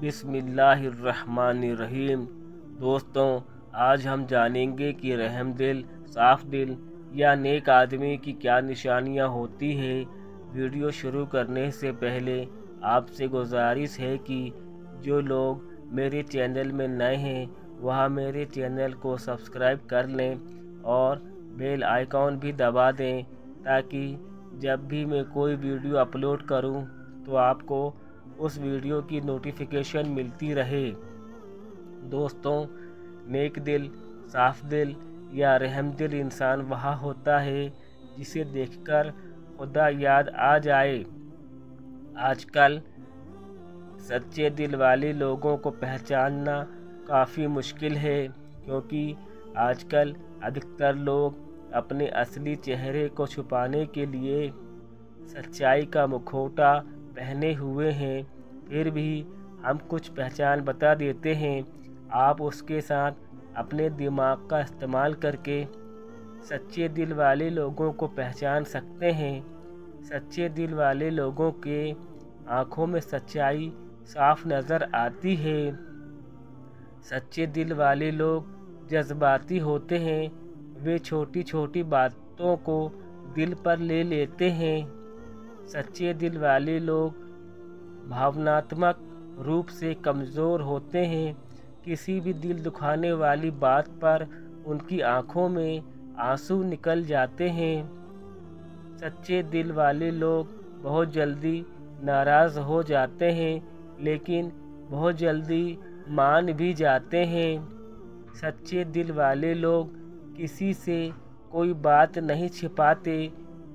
बिस्मिल्लाहिर्रहमानिर्रहीम। दोस्तों, आज हम जानेंगे कि रहम दिल, साफ़ दिल, या नेक आदमी की क्या निशानियाँ होती है। वीडियो शुरू करने से पहले आपसे गुजारिश है कि जो लोग मेरे चैनल में नए हैं, वह मेरे चैनल को सब्सक्राइब कर लें और बेल आइकॉन भी दबा दें, ताकि जब भी मैं कोई वीडियो अपलोड करूँ तो आपको उस वीडियो की नोटिफिकेशन मिलती रहे। दोस्तों, नेक दिल, साफ़ दिल या रहम दिल इंसान वहाँ होता है, जिसे देखकर खुदा याद आ जाए। आजकल सच्चे दिल वाले लोगों को पहचानना काफ़ी मुश्किल है, क्योंकि आजकल अधिकतर लोग अपने असली चेहरे को छुपाने के लिए सच्चाई का मुखौटा पहने हुए हैं, फिर भी हम कुछ पहचान बता देते हैं। आप उसके साथ अपने दिमाग का इस्तेमाल करके सच्चे दिल वाले लोगों को पहचान सकते हैं। सच्चे दिल वाले लोगों के आँखों में सच्चाई साफ़ नज़र आती है। सच्चे दिल वाले लोग जज्बाती होते हैं, वे छोटी छोटी बातों को दिल पर ले लेते हैं। सच्चे दिल वाले लोग भावनात्मक रूप से कमज़ोर होते हैं। किसी भी दिल दुखाने वाली बात पर उनकी आँखों में आँसू निकल जाते हैं। सच्चे दिल वाले लोग बहुत जल्दी नाराज़ हो जाते हैं, लेकिन बहुत जल्दी मान भी जाते हैं। सच्चे दिल वाले लोग किसी से कोई बात नहीं छिपाते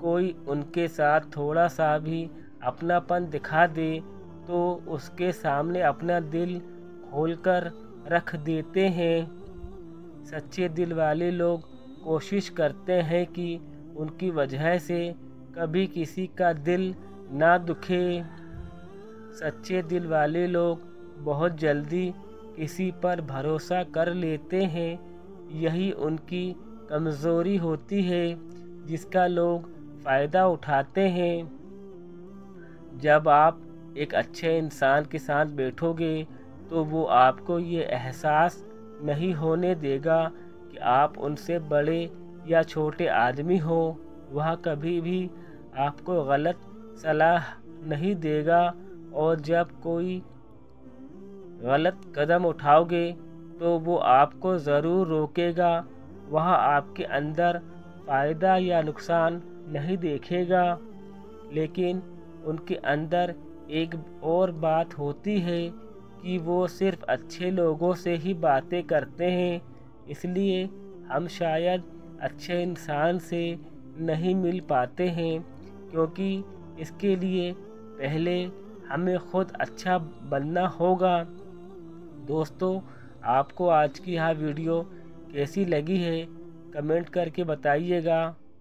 कोई उनके साथ थोड़ा सा भी अपनापन दिखा दे तो उसके सामने अपना दिल खोलकर रख देते हैं। सच्चे दिल वाले लोग कोशिश करते हैं कि उनकी वजह से कभी किसी का दिल ना दुखे। सच्चे दिल वाले लोग बहुत जल्दी किसी पर भरोसा कर लेते हैं। यही उनकी कमज़ोरी होती है, जिसका लोग फ़ायदा उठाते हैं। जब आप एक अच्छे इंसान के साथ बैठोगे तो वो आपको ये एहसास नहीं होने देगा कि आप उनसे बड़े या छोटे आदमी हो। वह कभी भी आपको गलत सलाह नहीं देगा और जब कोई गलत कदम उठाओगे तो वो आपको ज़रूर रोकेगा। वह आपके अंदर फ़ायदा या नुकसान नहीं देखेगा, लेकिन उनके अंदर एक और बात होती है कि वो सिर्फ़ अच्छे लोगों से ही बातें करते हैं, इसलिए हम शायद अच्छे इंसान से नहीं मिल पाते हैं, क्योंकि इसके लिए पहले हमें खुद अच्छा बनना होगा। दोस्तों, आपको आज की यह वीडियो कैसी लगी है, कमेंट करके बताइएगा।